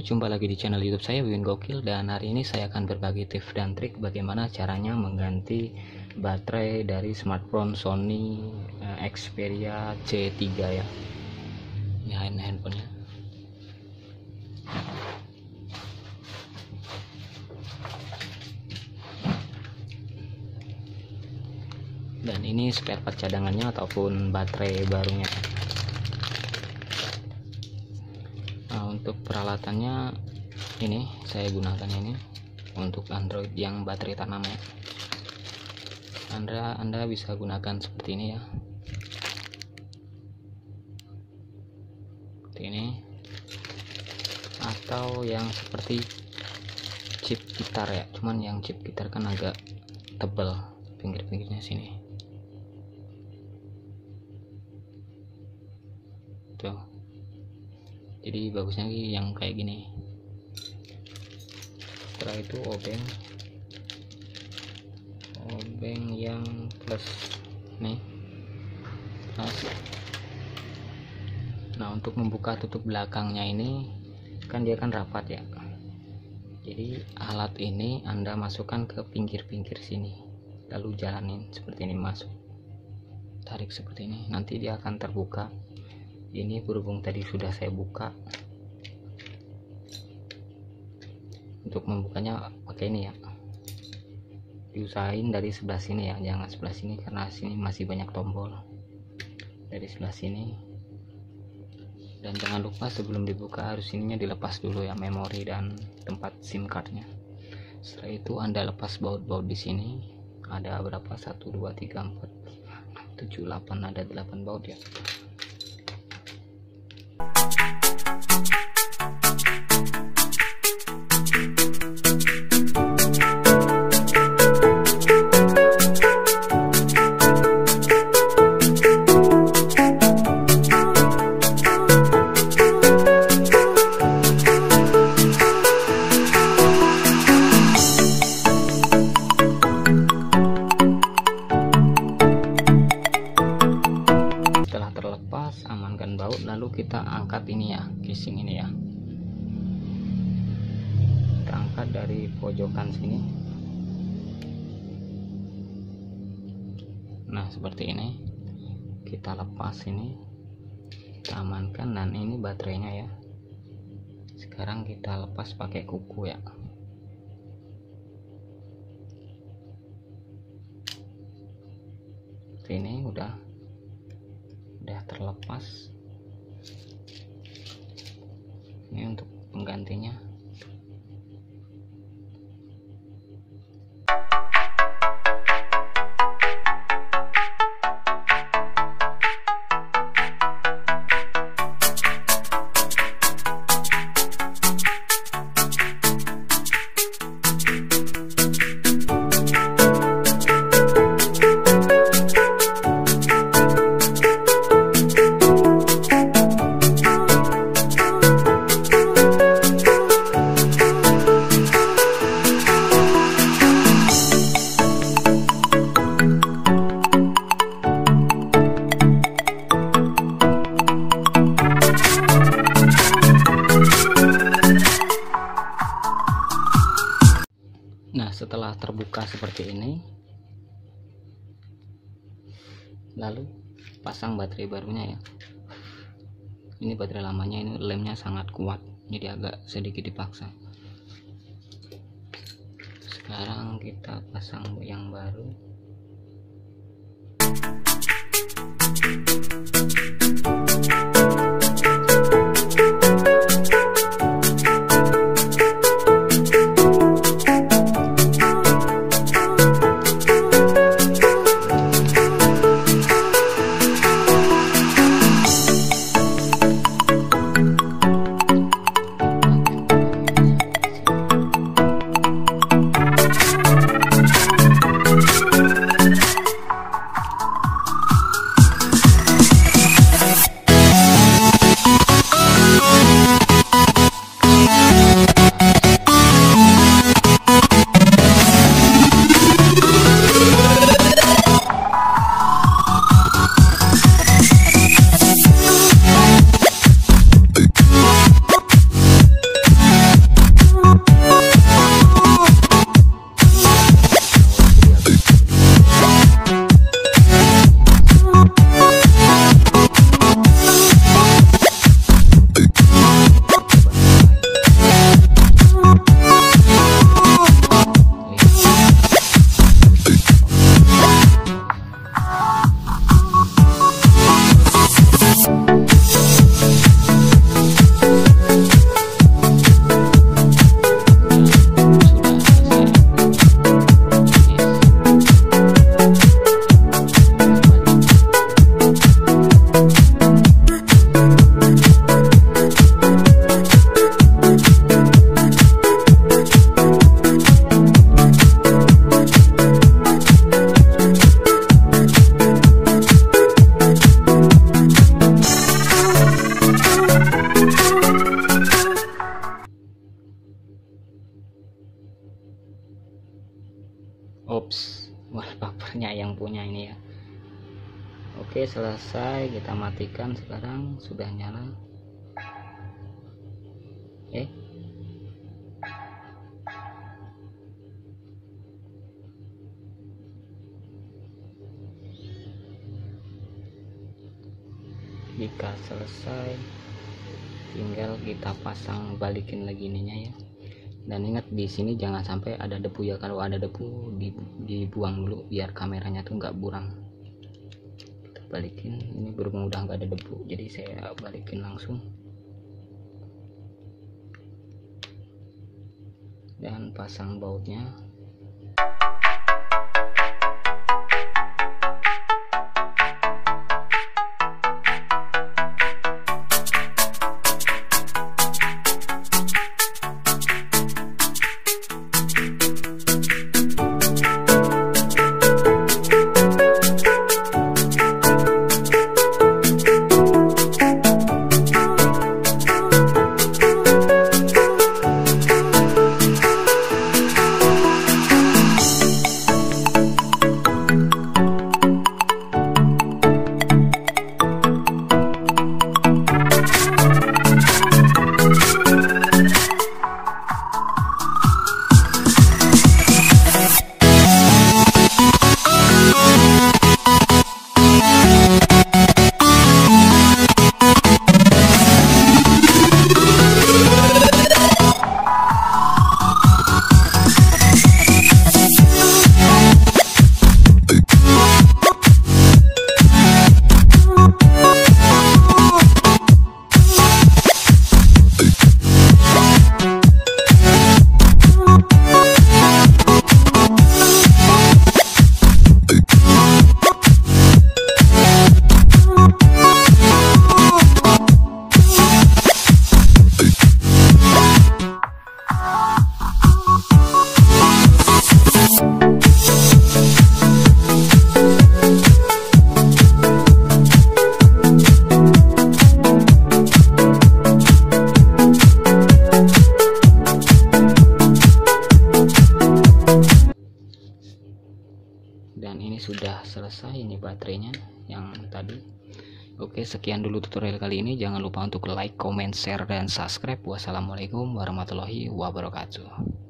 jumpa lagi di channel YouTube saya Wiwin Gokil dan hari ini saya akan berbagi tips dan trik bagaimana caranya mengganti baterai dari smartphone Sony uh, Xperia C3 ya. Ini handphonenya. Dan ini spare part cadangannya ataupun baterai barunya. Untuk peralatannya ini saya gunakan ini untuk Android yang baterai tanam ya. Anda Anda bisa gunakan seperti ini ya. Seperti ini. Atau yang seperti chip gitar ya. Cuman yang chip gitar kan agak tebal pinggir-pinggirnya sini. Tuh jadi bagusnya yang kayak gini. Setelah itu obeng. Obeng yang plus nih. Plus. Nah untuk membuka tutup belakangnya ini kan dia kan rapat ya. Jadi alat ini anda masukkan ke pinggir-pinggir sini. Lalu jalanin seperti ini masuk. Tarik seperti ini. Nanti dia akan terbuka ini berhubung tadi sudah saya buka. Untuk membukanya pakai ini ya. Diusahain dari sebelah sini ya jangan sebelah sini karena sini masih banyak tombol. Dari sebelah sini. Dan jangan lupa sebelum dibuka harus ininya dilepas dulu ya memori dan tempat sim cardnya. Setelah itu anda lepas baut-baut di sini. Ada berapa? 1 2 3 4 7 8 ada 8 baut ya Thank you. Lalu kita angkat ini ya casing ini ya. Kita angkat dari pojokan sini. Nah seperti ini. Kita lepas ini. Kita amankan dan ini baterainya ya. Sekarang kita lepas pakai kuku ya. Ini udah. Udah terlepas ini untuk penggantinya terbuka seperti ini, lalu pasang baterai barunya ya. Ini baterai lamanya ini lemnya sangat kuat, jadi agak sedikit dipaksa. Sekarang kita pasang yang baru. Oke selesai. Kita matikan sekarang. Sudah nyala. Eh. Jika selesai tinggal kita pasang balikin lagi ininya ya. Dan ingat di sini jangan sampai ada debu ya. Kalau ada debu dibuang dulu biar kameranya tuh nggak burang balikin. Ini berhubung udah nggak ada debu jadi saya balikin langsung. Dan pasang bautnya selesai ini baterainya yang tadi. Oke sekian dulu tutorial kali ini. Jangan lupa untuk like, comment, share, dan subscribe. Wassalamualaikum warahmatullahi wabarakatuh